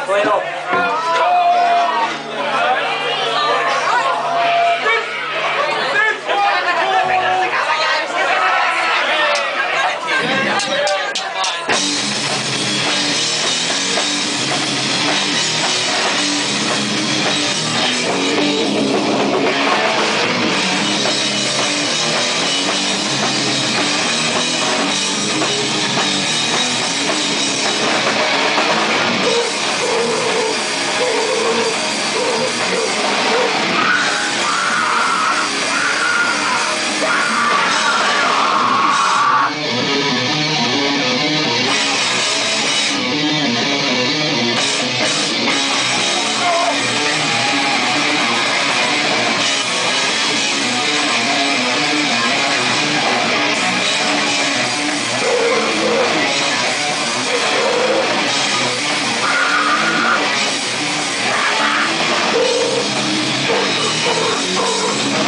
보이는 Oh,